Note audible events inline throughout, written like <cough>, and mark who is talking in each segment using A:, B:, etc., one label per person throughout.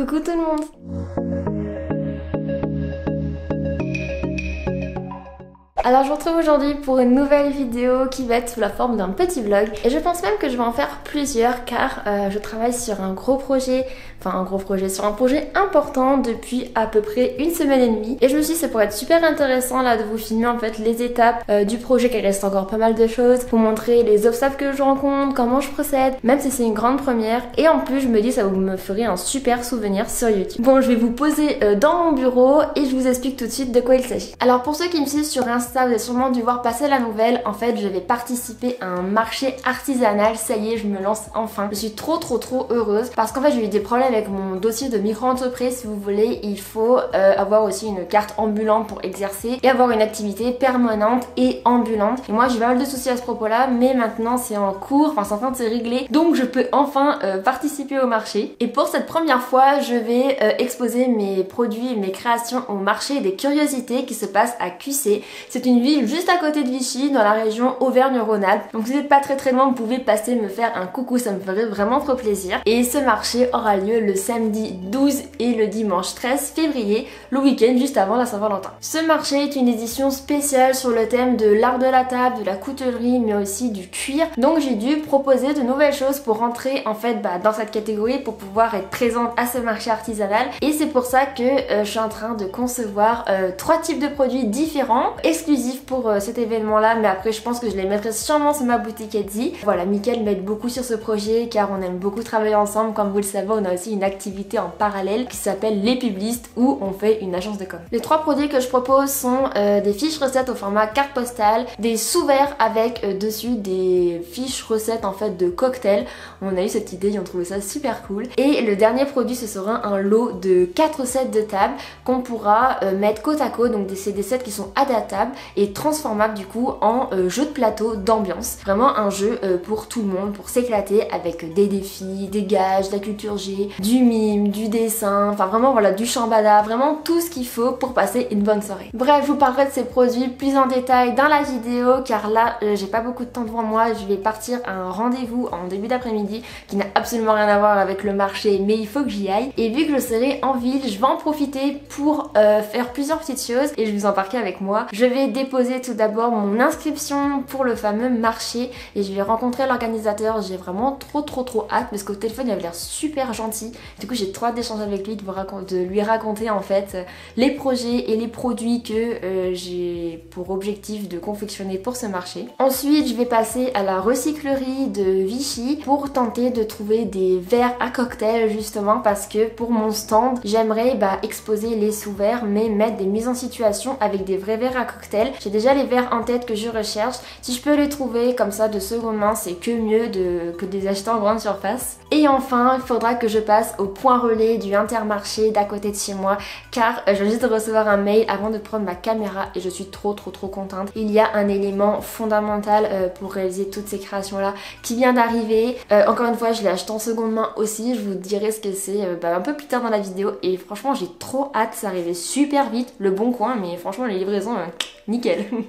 A: Coucou tout le monde Alors je vous retrouve aujourd'hui pour une nouvelle vidéo qui va être sous la forme d'un petit vlog et je pense même que je vais en faire plusieurs car euh, je travaille sur un gros projet, enfin un gros projet, sur un projet important depuis à peu près une semaine et demie et je me suis dit ça pourrait être super intéressant là de vous filmer en fait les étapes euh, du projet car il reste encore pas mal de choses, pour montrer les obstacles que je rencontre, comment je procède, même si c'est une grande première et en plus je me dis ça vous me ferait un super souvenir sur YouTube. Bon je vais vous poser euh, dans mon bureau et je vous explique tout de suite de quoi il s'agit. Alors pour ceux qui me suivent sur Instagram vous avez sûrement dû voir passer la nouvelle. En fait, je vais participer à un marché artisanal. Ça y est, je me lance enfin. Je suis trop trop trop heureuse parce qu'en fait, j'ai eu des problèmes avec mon dossier de micro-entreprise. Si vous voulez, il faut euh, avoir aussi une carte ambulante pour exercer et avoir une activité permanente et ambulante. Et moi, j'ai pas mal de soucis à ce propos-là, mais maintenant, c'est en cours. Enfin, c'est en train de se régler. Donc, je peux enfin euh, participer au marché. Et pour cette première fois, je vais euh, exposer mes produits, mes créations au marché des curiosités qui se passe à QC. Une ville juste à côté de Vichy, dans la région Auvergne-Rhône-Alpes. Donc si vous n'êtes pas très très loin, vous pouvez passer me faire un coucou, ça me ferait vraiment trop plaisir. Et ce marché aura lieu le samedi 12 et le dimanche 13 février, le week-end juste avant la Saint-Valentin. Ce marché est une édition spéciale sur le thème de l'art de la table, de la coutellerie, mais aussi du cuir. Donc j'ai dû proposer de nouvelles choses pour rentrer en fait bah, dans cette catégorie pour pouvoir être présente à ce marché artisanal. Et c'est pour ça que euh, je suis en train de concevoir euh, trois types de produits différents, pour euh, cet événement là mais après je pense que je les mettrai sûrement sur ma boutique Etsy. Voilà, Mickaël m'aide beaucoup sur ce projet car on aime beaucoup travailler ensemble. Comme vous le savez, on a aussi une activité en parallèle qui s'appelle Les Publistes où on fait une agence de com. Les trois produits que je propose sont euh, des fiches recettes au format carte postale, des sous-verts avec euh, dessus des fiches recettes en fait de cocktails. On a eu cette idée et on trouvait ça super cool. Et le dernier produit ce sera un lot de 4 sets de table qu'on pourra mettre côte à côte. Donc c'est des sets qui sont adaptables et transformable du coup en euh, jeu de plateau d'ambiance. Vraiment un jeu euh, pour tout le monde, pour s'éclater avec des défis, des gages, de la culture G, du mime, du dessin, enfin vraiment voilà du chambada, vraiment tout ce qu'il faut pour passer une bonne soirée. Bref, je vous parlerai de ces produits plus en détail dans la vidéo car là euh, j'ai pas beaucoup de temps devant moi, je vais partir à un rendez-vous en début d'après-midi qui n'a absolument rien à voir avec le marché mais il faut que j'y aille et vu que je serai en ville, je vais en profiter pour faire plusieurs petites choses et je vais vous embarquer avec moi. Je vais déposer tout d'abord mon inscription pour le fameux marché et je vais rencontrer l'organisateur. J'ai vraiment trop trop trop hâte parce qu'au téléphone il avait l'air super gentil. Du coup j'ai trop hâte d'échanger avec lui, de, de, lui raconter en fait les projets et les produits que euh, j'ai pour objectif de confectionner pour ce marché. Ensuite je vais passer à la recyclerie de Vichy pour tenter de trouver des verres à cocktail justement parce que pour mon stand j'aimerais bah, exposer les sous-verres mais mettre des mises en situation avec des vrais verres à cocktail j'ai déjà les verres en tête que je recherche. Si je peux les trouver comme ça de seconde main, c'est que mieux de, que des acheter en grande surface. Et enfin, il faudra que je passe au point relais du Intermarché d'à côté de chez moi car euh, je viens de recevoir un mail avant de prendre ma caméra et je suis trop trop trop contente. Il y a un élément fondamental euh, pour réaliser toutes ces créations là qui vient d'arriver. Euh, encore une fois, je l'ai acheté en seconde main aussi. Je vous dirai ce que c'est bah, un peu plus tard dans la vidéo et franchement, j'ai trop hâte. Ça arrivait super vite, le bon coin, mais franchement, les livraisons, nickel.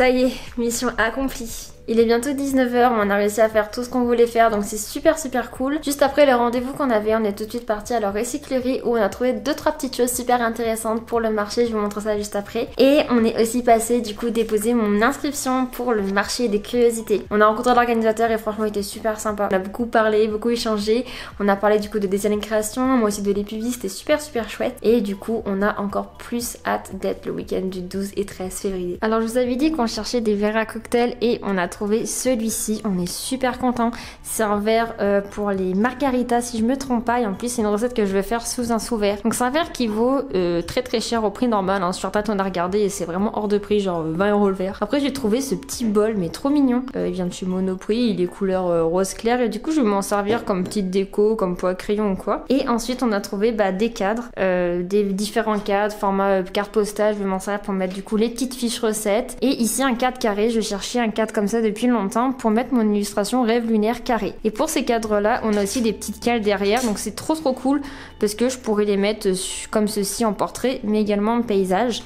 A: Ça y est, mission accomplie. Il est bientôt 19h, on a réussi à faire tout ce qu'on voulait faire donc c'est super super cool. Juste après le rendez-vous qu'on avait, on est tout de suite parti à la recyclerie où on a trouvé deux trois petites choses super intéressantes pour le marché, je vous montre ça juste après. Et on est aussi passé du coup déposer mon inscription pour le marché des curiosités. On a rencontré l'organisateur et franchement il était super sympa. On a beaucoup parlé, beaucoup échangé. On a parlé du coup de design et création, moi aussi de l'épubis, c'était super super chouette. Et du coup on a encore plus hâte d'être le week-end du 12 et 13 février. Alors je vous avais dit qu'on cherchait des verres à cocktail et on a trouvé celui-ci. On est super content. C'est un verre euh, pour les margaritas si je me trompe pas et en plus c'est une recette que je vais faire sous un sous-verre. Donc c'est un verre qui vaut euh, très très cher au prix normal. Hein. Sur Tête on a regardé et c'est vraiment hors de prix, genre 20 euros le verre. Après j'ai trouvé ce petit bol mais trop mignon. Euh, il vient de chez Monoprix, il est couleur rose clair et du coup je vais m'en servir comme petite déco, comme poids crayon ou quoi. Et ensuite on a trouvé bah, des cadres, des différents cadres, format carte postale, je vais m'en servir pour mettre du coup les petites fiches recettes. Et ici un cadre carré, je cherchais un cadre comme ça depuis longtemps pour mettre mon illustration rêve lunaire carré. Et pour ces cadres là, on a aussi des petites cales derrière, donc c'est trop trop cool parce que je pourrais les mettre comme ceci en portrait, mais également en paysage.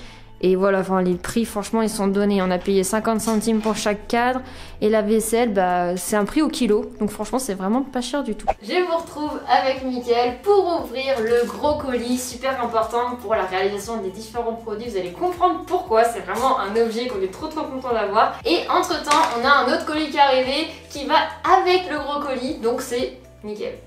A: Et voilà, enfin, les prix, franchement, ils sont donnés. On a payé 50 centimes pour chaque cadre. Et la vaisselle, bah, c'est un prix au kilo. Donc franchement, c'est vraiment pas cher du tout. Je vous retrouve avec Mickaël pour ouvrir le gros colis super important pour la réalisation des différents produits. Vous allez comprendre pourquoi. C'est vraiment un objet qu'on est trop trop content d'avoir. Et entre temps, on a un autre colis qui est arrivé qui va avec le gros colis. Donc c'est nickel.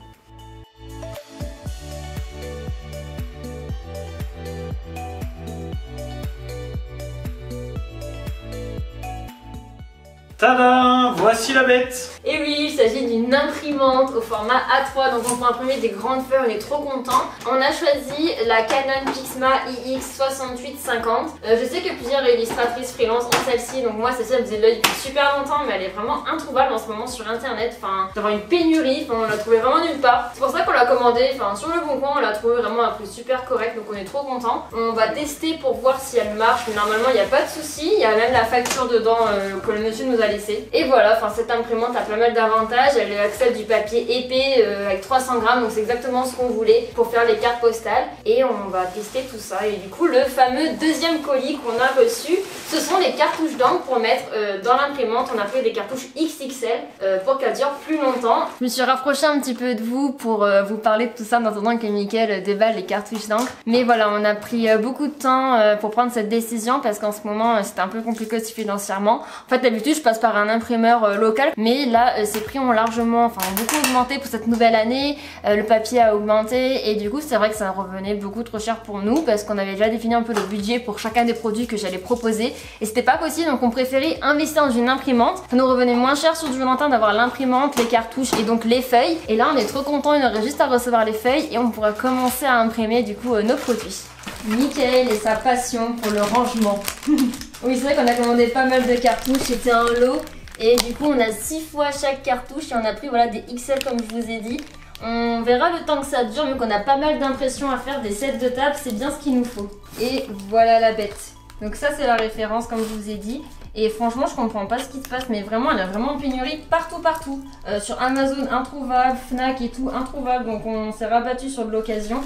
B: Tada Voici la bête
A: Et oui, il s'agit d'une imprimante au format A3, donc on peut imprimer des grandes feuilles, on est trop content. On a choisi la Canon Pixma iX6850. Euh, je sais que plusieurs illustratrices freelance ont celle-ci, donc moi celle-ci elle faisait l'œil depuis super longtemps, mais elle est vraiment introuvable en ce moment sur internet. Enfin, d'avoir une pénurie, enfin, on l'a trouvée vraiment nulle part. C'est pour ça qu'on l'a commandée, enfin sur le bon coin, on l'a trouvée vraiment à un prix super correct, donc on est trop content. On va tester pour voir si elle marche, mais normalement il n'y a pas de souci. Il y a même la facture dedans euh, que le monsieur nous a laissé. Et voilà, enfin cette imprimante a pas mal d'avantages. Elle accepte du papier épais euh, avec 300 grammes, donc c'est exactement ce qu'on voulait pour faire les cartes postales. Et on va tester tout ça. Et du coup, le fameux deuxième colis qu'on a reçu, ce sont les cartouches d'encre pour mettre euh, dans l'imprimante. On a pris des cartouches XXL euh, pour qu'elles durent plus longtemps. Je me suis rapprochée un petit peu de vous pour vous parler de tout ça en attendant que Mickaël déballe les cartouches d'encre. Mais voilà, on a pris beaucoup de temps pour prendre cette décision parce qu'en ce moment, c'était un peu compliqué aussi financièrement. En fait, d'habitude, je passe par un imprimeur euh, local. Mais là, euh, ces prix ont largement, enfin beaucoup augmenté pour cette nouvelle année. Euh, le papier a augmenté et du coup, c'est vrai que ça revenait beaucoup trop cher pour nous parce qu'on avait déjà défini un peu le budget pour chacun des produits que j'allais proposer et c'était pas possible. Donc on préférait investir dans une imprimante. Ça nous revenait moins cher sur du long d'avoir l'imprimante, les cartouches et donc les feuilles. Et là, on est trop content. Il aurait juste à recevoir les feuilles et on pourra commencer à imprimer du coup nos produits. Michael et sa passion pour le rangement. <laughs> oui, c'est vrai qu'on a commandé pas mal de cartouches, c'était un lot. Et du coup, on a 6 fois chaque cartouche et on a pris voilà, des XL comme je vous ai dit. On verra le temps que ça dure, mais qu'on a pas mal d'impressions à faire des sets de table, c'est bien ce qu'il nous faut. Et voilà la bête. Donc ça, c'est la référence comme je vous ai dit. Et franchement, je comprends pas ce qui se passe, mais vraiment, elle a vraiment une pénurie partout, partout. Euh, sur Amazon, introuvable, Fnac et tout, introuvable. Donc on s'est rabattu sur de l'occasion.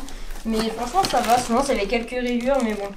A: Mais franchement, ça va. Sinon, c'est avait quelques rayures, mais bon.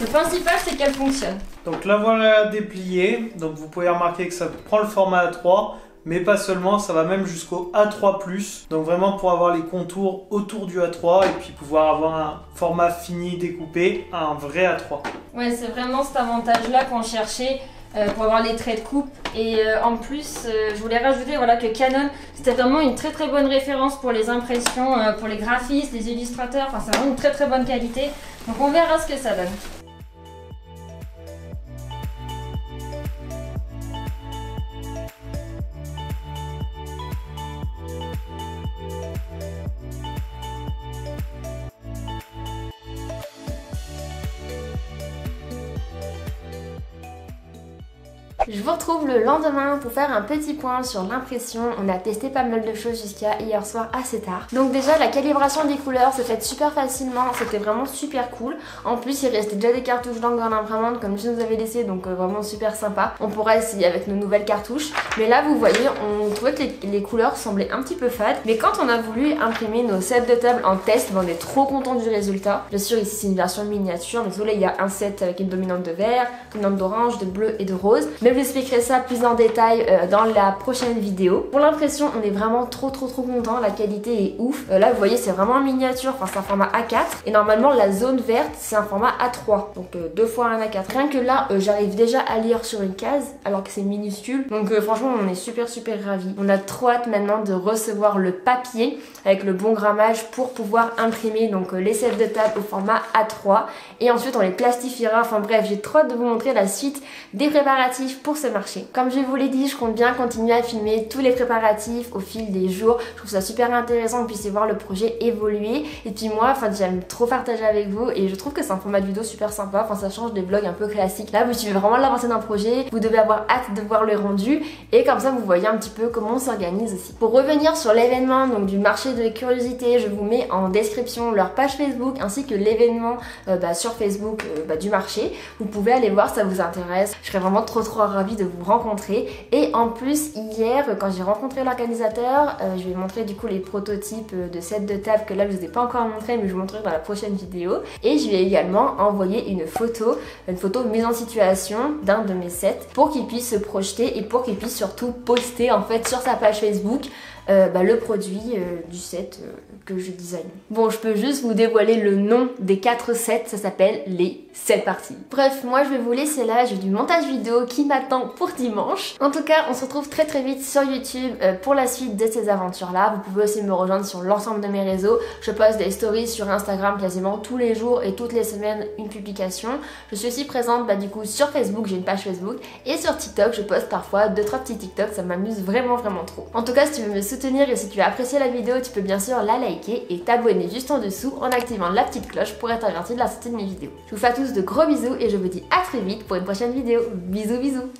A: Le principal, c'est qu'elle fonctionne.
B: Donc la voilà dépliée. Donc vous pouvez remarquer que ça prend le format A3. Mais pas seulement, ça va même jusqu'au A3+. Donc vraiment pour avoir les contours autour du A3 et puis pouvoir avoir un format fini découpé, un vrai A3.
A: Ouais, c'est vraiment cet avantage-là qu'on cherchait. Euh, pour avoir les traits de coupe. Et euh, en plus, euh, je voulais rajouter voilà, que Canon, c'était vraiment une très très bonne référence pour les impressions, pour les graphistes, les illustrateurs. Enfin, c'est vraiment une très très bonne qualité. Donc on verra ce que ça donne. Je vous retrouve le lendemain pour faire un petit point sur l'impression. On a testé pas mal de choses jusqu'à hier soir assez tard. Donc déjà la calibration des couleurs se fait super facilement, c'était vraiment super cool. En plus il restait déjà des cartouches d'encre dans l'imprimante comme je nous avais laissé donc euh, vraiment super sympa. On pourra essayer avec nos nouvelles cartouches. Mais là vous voyez on trouvait que les, couleurs semblaient un petit peu fades. Mais quand on a voulu imprimer nos sets de table en test, ben, on est trop content du résultat. Bien sûr ici c'est une version miniature mais vous il y a un set avec une dominante de vert, une dominante d'orange, de bleu et de rose. Vous expliquerai ça plus en détail euh, dans la prochaine vidéo. Pour l'impression, on est vraiment trop trop trop content, la qualité est ouf. Euh, là, vous voyez, c'est vraiment en miniature, enfin c'est un format A4. Et normalement, la zone verte, c'est un format A3, donc deux fois un A4. Rien que là, j'arrive déjà à lire sur une case, alors que c'est minuscule. Donc franchement, on est super super ravis. On a trop hâte maintenant de recevoir le papier avec le bon grammage pour pouvoir imprimer donc les sets de table au format A3 et ensuite on les plastifiera. Enfin bref, j'ai trop hâte de vous montrer la suite des préparatifs pour ce marché. Comme je vous l'ai dit, je compte bien continuer à filmer tous les préparatifs au fil des jours. Je trouve ça super intéressant que vous puissiez voir le projet évoluer. Et puis moi, enfin j'aime trop partager avec vous et je trouve que c'est un format de vidéo super sympa. Enfin ça change des vlogs un peu classiques. Là, vous suivez vraiment l'avancée d'un projet. Vous devez avoir hâte de voir le rendu et comme ça vous voyez un petit peu comment on s'organise aussi. Pour revenir sur l'événement donc du marché de curiosité, je vous mets en description leur page Facebook ainsi que l'événement euh, bah, sur Facebook euh, bah, du marché. Vous pouvez aller voir, ça vous intéresse. Je serais vraiment trop trop ravie de vous rencontrer. Et en plus, hier, quand j'ai rencontré l'organisateur, euh, je vais montrer du coup les prototypes de sets de table que là je vous ai pas encore montré, mais je vous montrerai dans la prochaine vidéo. Et je vais également envoyer une photo, une photo mise en situation d'un de mes sets pour qu'il puisse se projeter et pour qu'il puisse surtout poster en fait sur sa page Facebook euh, bah, le produit euh, du set euh, que je design. Bon, je peux juste vous dévoiler le nom des 4 sets, ça s'appelle les 7 parties. Bref, moi je vais vous laisser là, j'ai du montage vidéo qui m'attend pour dimanche. En tout cas, on se retrouve très très vite sur YouTube pour la suite de ces aventures-là. Vous pouvez aussi me rejoindre sur l'ensemble de mes réseaux. Je poste des stories sur Instagram quasiment tous les jours et toutes les semaines une publication. Je suis aussi présente bah, du coup sur Facebook, j'ai une page Facebook, et sur TikTok, je poste parfois 2-3 petits TikTok, ça m'amuse vraiment vraiment trop. En tout cas, si tu veux me soutenir et si tu as apprécié la vidéo, tu peux bien sûr la liker et t'abonner juste en dessous en activant la petite cloche pour être averti de la sortie de mes vidéos. Je vous fais à de gros bisous et je vous dis à très vite pour une prochaine vidéo. Bisous bisous